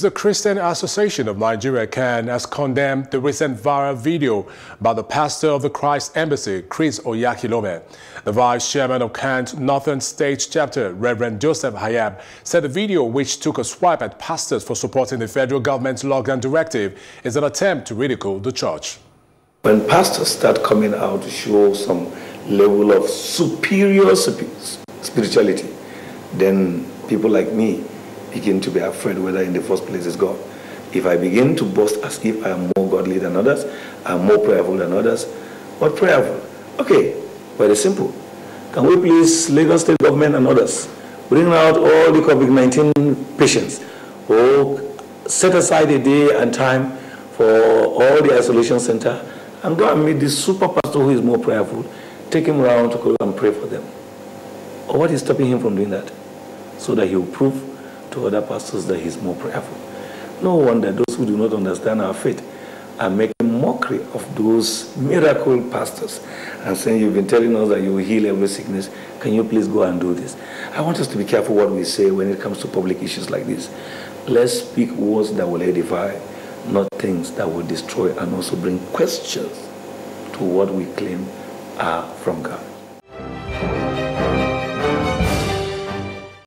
The Christian Association of Nigeria CAN has condemned the recent viral video by the pastor of the Christ Embassy, Chris Oyakhilome. The vice chairman of CAN's Northern State chapter, Reverend Joseph Hayab, said the video, which took a swipe at pastors for supporting the federal government's lockdown directive, is an attempt to ridicule the church. When pastors start coming out to show some level of superior spirituality, then people like me begin to be afraid whether in the first place is God. If I begin to boast as if I am more godly than others, I'm more prayerful than others, what prayerful? Okay, very simple. Can we please, Lagos State government and others, bring out all the COVID-19 patients or set aside a day and time for all the isolation center and go and meet this super pastor who is more prayerful, take him around to go and pray for them. Or what is stopping him from doing that? So that he will prove to other pastors that he's more prayerful. No wonder those who do not understand our faith are making mockery of those miracle pastors and saying, You've been telling us that you will heal every sickness. Can you please go and do this? I want us to be careful what we say when it comes to public issues like this. Let's speak words that will edify, not things that will destroy and also bring questions to what we claim are from God.